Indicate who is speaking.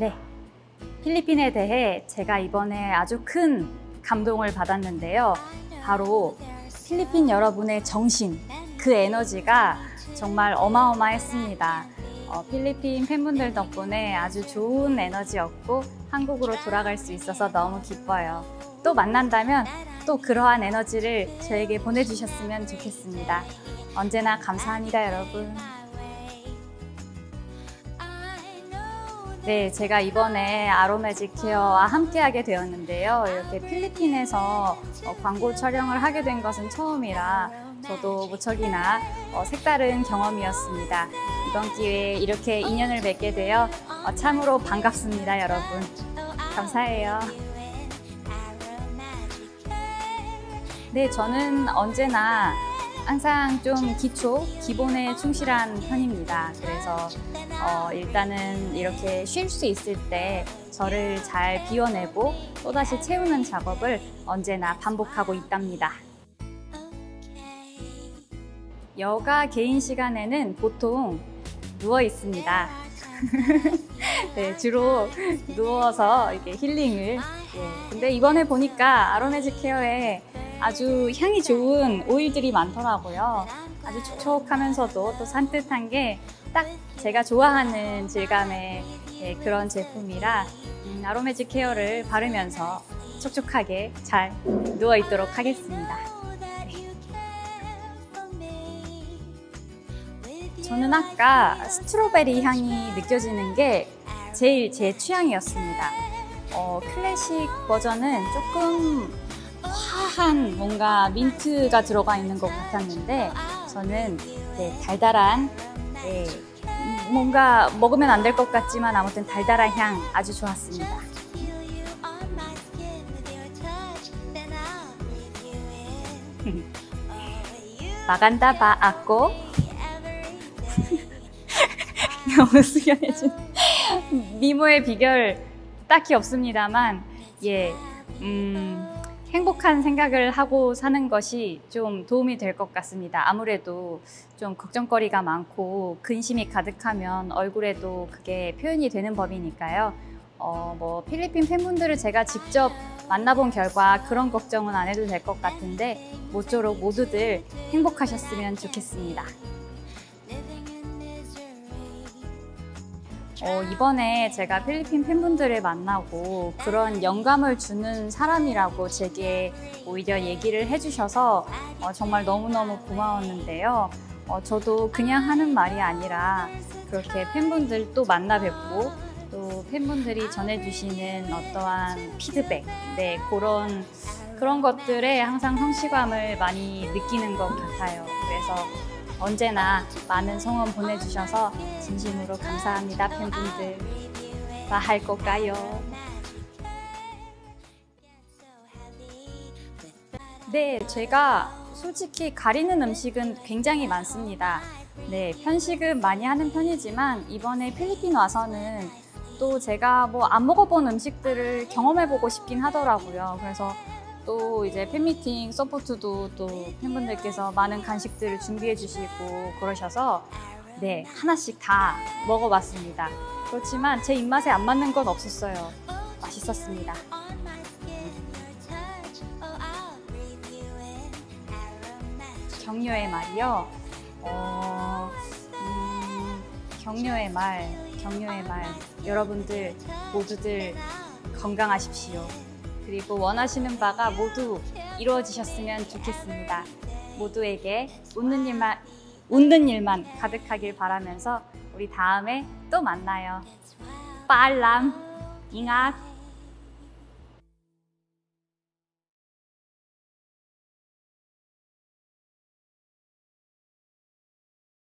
Speaker 1: 네. 필리핀에 대해 제가 이번에 아주 큰 감동을 받았는데요. 바로 필리핀 여러분의 정신, 그 에너지가 정말 어마어마했습니다. 어, 필리핀 팬분들 덕분에 아주 좋은 에너지였고 한국으로 돌아갈 수 있어서 너무 기뻐요. 또 만난다면 또 그러한 에너지를 저에게 보내주셨으면 좋겠습니다. 언제나 감사합니다, 여러분. 네, 제가 이번에 아로매직 케어와 함께하게 되었는데요. 이렇게 필리핀에서 어, 광고 촬영을 하게 된 것은 처음이라 저도 무척이나 어, 색다른 경험이었습니다. 이번 기회에 이렇게 인연을 맺게 되어 어, 참으로 반갑습니다, 여러분. 감사해요. 네, 저는 언제나 항상 좀 기초, 기본에 충실한 편입니다. 그래서 어, 일단은 이렇게 쉴 수 있을 때 저를 잘 비워내고 또다시 채우는 작업을 언제나 반복하고 있답니다. 여가 개인 시간에는 보통 누워 있습니다. 네, 주로 누워서 이렇게 힐링을. 예. 근데 이번에 보니까 아로매직 케어에 아주 향이 좋은 오일들이 많더라고요. 아주 촉촉하면서도 또 산뜻한 게 딱 제가 좋아하는 질감의 예, 그런 제품이라 음, 아로매직 케어를 바르면서 촉촉하게 잘 누워 있도록 하겠습니다. 저는 아까 스트로베리 향이 느껴지는 게 제일 제 취향이었습니다. 어, 클래식 버전은 조금 화한 뭔가 민트가 들어가 있는 것 같았는데 저는 네, 달달한 네, 뭔가 먹으면 안 될 것 같지만 아무튼 달달한 향 아주 좋았습니다. 마간다 바 아꼬 너무 수연해진 미모의 비결 딱히 없습니다만 예 음, 행복한 생각을 하고 사는 것이 좀 도움이 될 것 같습니다. 아무래도 좀 걱정거리가 많고 근심이 가득하면 얼굴에도 그게 표현이 되는 법이니까요. 어, 뭐 필리핀 팬분들을 제가 직접 만나본 결과 그런 걱정은 안 해도 될 것 같은데 모쪼록 모두들 행복하셨으면 좋겠습니다. 어, 이번에 제가 필리핀 팬분들을 만나고 그런 영감을 주는 사람이라고 제게 오히려 얘기를 해주셔서 어, 정말 너무너무 고마웠는데요. 어, 저도 그냥 하는 말이 아니라 그렇게 팬분들 또 만나 뵙고 또 팬분들이 전해주시는 어떠한 피드백, 네, 그런, 그런 것들에 항상 성취감을 많이 느끼는 것 같아요. 그래서 언제나 많은 성원 보내주셔서 진심으로 감사합니다, 팬분들. 다할 걸까요? 네, 제가 솔직히 가리는 음식은 굉장히 많습니다. 네, 편식은 많이 하는 편이지만 이번에 필리핀 와서는 또 제가 뭐 안 먹어본 음식들을 경험해보고 싶긴 하더라고요. 그래서 또 이제 팬미팅 서포트도 또 팬분들께서 많은 간식들을 준비해 주시고 그러셔서 네, 하나씩 다 먹어봤습니다. 그렇지만 제 입맛에 안 맞는 건 없었어요. 맛있었습니다. 격려의 말이요. 어, 음, 격려의 말, 격려의 말. 여러분들 모두들 건강하십시오. 그리고 원하시는 바가 모두 이루어지셨으면 좋겠습니다. 모두에게 웃는 일만, 웃는 일만 가득하길 바라면서 우리 다음에 또 만나요. 빨람, 잉앗.